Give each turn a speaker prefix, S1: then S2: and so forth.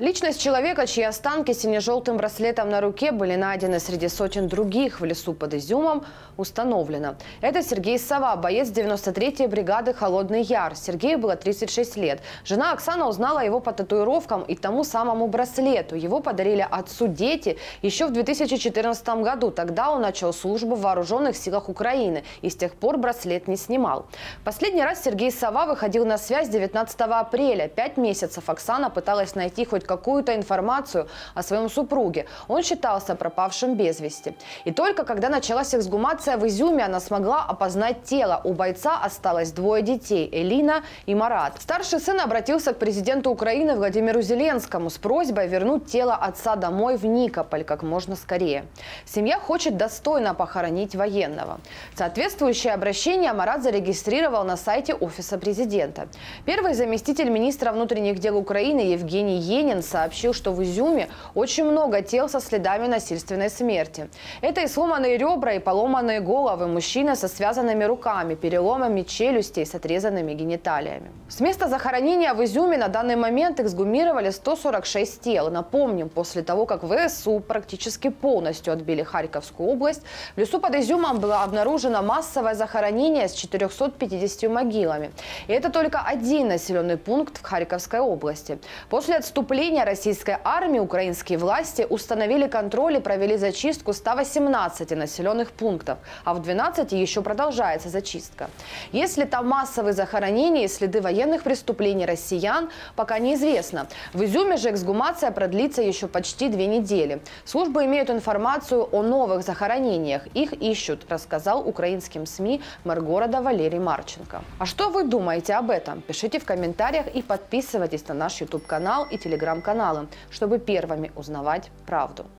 S1: Личность человека, чьи останки сине-желтым браслетом на руке были найдены среди сотен других в лесу под Изюмом, установлена. Это Сергей Сова, боец 93-й бригады «Холодный Яр». Сергею было 36 лет. Жена Оксана узнала его по татуировкам и тому самому браслету. Его подарили отцу дети еще в 2014 году. Тогда он начал службу в вооруженных силах Украины и с тех пор браслет не снимал. Последний раз Сергей Сова выходил на связь 19 апреля. Пять месяцев Оксана пыталась найти хоть какую-то информацию о своем супруге. Он считался пропавшим без вести. И только когда началась эксгумация в Изюме, она смогла опознать тело. У бойца осталось двое детей – Элина и Марат. Старший сын обратился к президенту Украины Владимиру Зеленскому с просьбой вернуть тело отца домой в Никополь как можно скорее. Семья хочет достойно похоронить военного. Соответствующее обращение Марат зарегистрировал на сайте Офиса президента. Первый заместитель министра внутренних дел Украины Евгений Енин Ленин сообщил, что в Изюме очень много тел со следами насильственной смерти. Это и сломанные ребра, и поломанные головы, мужчины со связанными руками, переломами челюстей с отрезанными гениталиями. С места захоронения в Изюме на данный момент эксгумировали 146 тел. Напомним, после того, как ВСУ практически полностью отбили Харьковскую область, в лесу под Изюмом было обнаружено массовое захоронение с 450 могилами. И это только один населенный пункт в Харьковской области. После отступления наступления российской армии украинские власти установили контроль и провели зачистку 118 населенных пунктов, а в 12 еще продолжается зачистка. Есть ли там массовые захоронения и следы военных преступлений россиян, пока неизвестно. В Изюме же эксгумация продлится еще почти две недели. Службы имеют информацию о новых захоронениях. Их ищут, рассказал украинским СМИ мэр города Валерий Марченко. А что вы думаете об этом? Пишите в комментариях и подписывайтесь на наш YouTube-канал и телеграм телеграм-каналы, чтобы первыми узнавать правду.